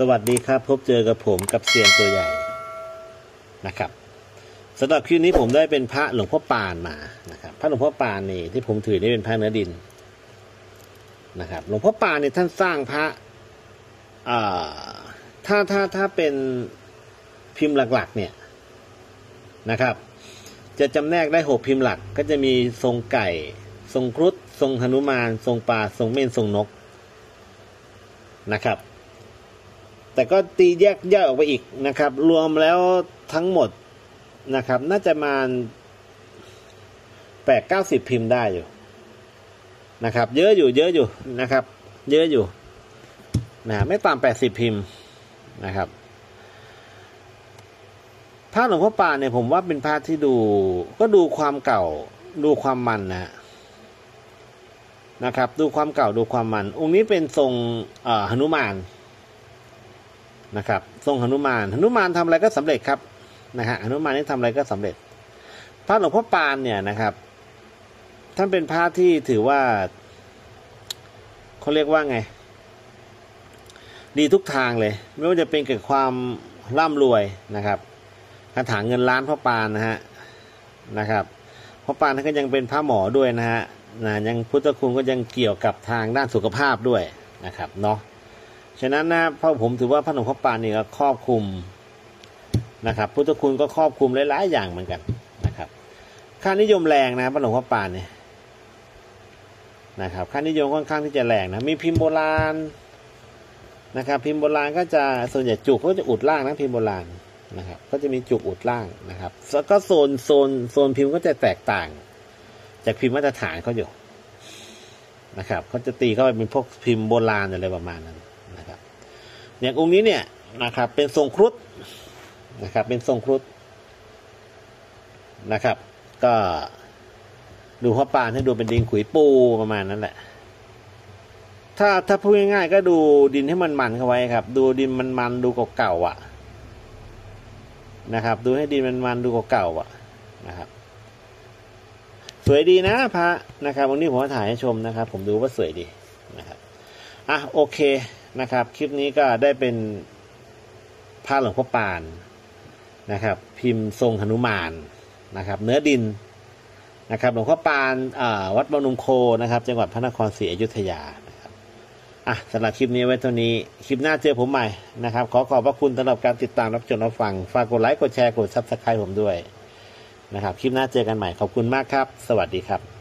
สวัสดีครับ พบเจอกับผมกับเซียนตัวใหญ่นะครับสำหรับคลิปนี้ผมได้เป็นพระหลวงพ่อปานมานะครับ พระหลวงพ่อปานนี่ที่ผมถือนี่เป็นพระเนื้อดินนะครับ หลวงพ่อปานนี่ท่านสร้างพระถ้าถ้าถ้าเป็นพิมพ์หลักๆ เนี่ยนะครับ จะจำแนกได้หกพิมพ์หลัก ก็จะมีทรงไก่ ทรงครุฑทรงหนุมาน ทรงปลาทรงเม่นทรงนกนะครับ แต่ก็ตีแยกย่อยออกไปอีกนะครับ รวมแล้วทั้งหมดนะครับ น่าจะมาแปดเก้าสิบพิมพ์ได้อยู่นะครับ เยอะอยู่เยอะอยู่นะครับ เยอะอยู่นะไม่ต่ำแปดสิบพิมพ์นะครับพระหลวงพ่อปานเนี่ยผมว่าเป็นพระที่ดู ก็ดูความเก่า ดูความมันนะนะครับ ดูความเก่าดูความมัน องค์นี้เป็นทรงหนุมาน นะครับทรงหนุมานหนุมานทำอะไรก็สำเร็จครับนะฮะหนุมานนี่ทำอะไรก็สำเร็จ พระหลวงพ่อปานเนี่ยนะครับ ท่านเป็นพระที่ถือว่าเขาเรียกว่าไง ดีทุกทางเลย ไม่ว่าจะเป็นเกิดความร่ำรวยนะครับคาถาเงินล้านพ่อปานนะฮะนะครับพ่อปานท่านก็ยังเป็นพระหมอด้วยนะฮะนะยังพุทธคุณก็ยังเกี่ยวกับทางด้านสุขภาพด้วยนะครับเนาะ ฉะนั้นนะพ่อผมถือว่าพระหลวงพ่อปานนี่ก็ครอบคลุมนะครับ พุทธคุณก็ครอบคลุมหลายๆอย่างเหมือนกันนะครับ ค่านิยมแรงนะพระหลวงพ่อปานเนี่ยนะครับค่านิยมค่อนข้างที่จะแรงนะมีพิมพ์โบราณนะครับ พิมพ์โบราณก็จะส่วนใหญ่จุกก็จะอุดล่างนะพิมพ์โบราณนะครับ ก็จะมีจุกอุดล่างนะครับแล้วก็โซนโซนโซนพิมพ์ก็จะแตกต่าง จากพิมพ์มาตรฐานเขาอยู่นะครับเขาจะตีเข้าไปเป็นพวกพิมพ์โบราณอะไรประมาณนั้น อย่างองค์นี้เนี่ยนะครับ เป็นทรงครุฑนะครับ เป็นทรงครุฑนะครับ ก็ดูพ่อปานให้ดูเป็นดินขุยปูประมาณนั้นแหละ ถ้าถ้าพูดง่ายๆก็ดูดินให้มันมันเข้าไว้ครับ ดูดินมันมันดูเก่าๆอะ นะครับ ดูให้ดินมันมันดูเก่าๆอะนะครับ สวยดีนะพระนะครับวันนี้ผมถ่ายให้ชมนะครับ ผมดูว่าสวยดีนะครับอะโอเค นะครับ คลิปนี้ก็ได้เป็นพระหลวงพ่อปานนะครับ พิมพ์ทรงหนุมานนะครับ เนื้อดินนะครับ หลวงพ่อปานวัดบางนมโคนะครับ จังหวัดพระนครศรีอยุธยานะครับอะสำหรับคลิปนี้ไว้เท่านี้คลิปหน้าเจอผมใหม่นะครับ ขอขอบพระคุณสำหรับการติดตามรับชมรับฟังฝากกดไลค์กดแชร์กด subscribe ผมด้วยนะครับ คลิปหน้าเจอกันใหม่ขอบคุณมากครับ สวัสดีครับ